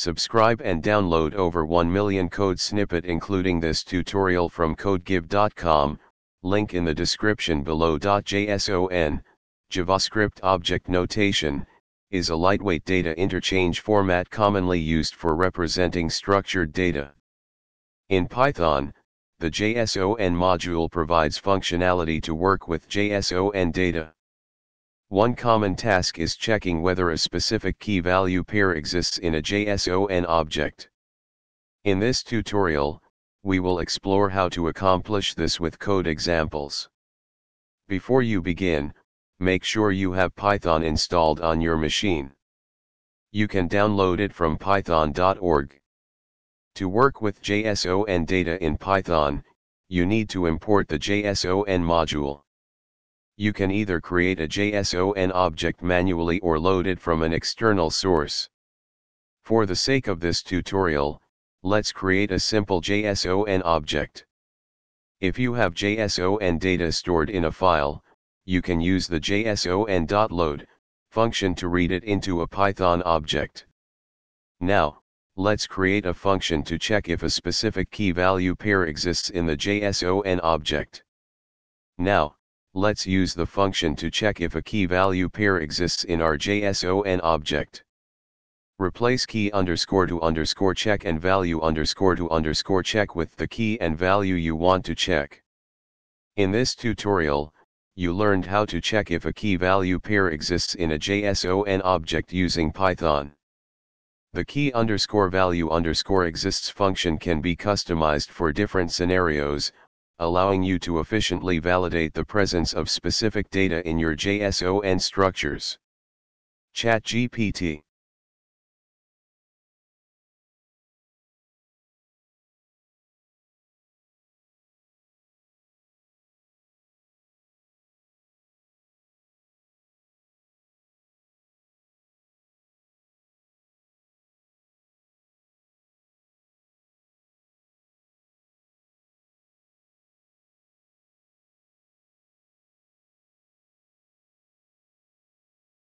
Subscribe and download over 1 million code snippet including this tutorial from codegive.com, link in the description below. JSON, JavaScript Object Notation, is a lightweight data interchange format commonly used for representing structured data. In Python, the JSON module provides functionality to work with JSON data. One common task is checking whether a specific key-value pair exists in a JSON object. In this tutorial, we will explore how to accomplish this with code examples. Before you begin, make sure you have Python installed on your machine. You can download it from python.org. To work with JSON data in Python, you need to import the JSON module. You can either create a JSON object manually or load it from an external source. For the sake of this tutorial, let's create a simple JSON object. If you have JSON data stored in a file, you can use the JSON.load function to read it into a Python object. Now, let's create a function to check if a specific key value pair exists in the JSON object. Now, let's use the function to check if a key value pair exists in our JSON object. Replace key underscore to underscore check and value underscore to underscore check with the key and value you want to check. In this tutorial, you learned how to check if a key value pair exists in a JSON object using Python. The key underscore value underscore exists function can be customized for different scenarios, allowing you to efficiently validate the presence of specific data in your JSON structures. ChatGPT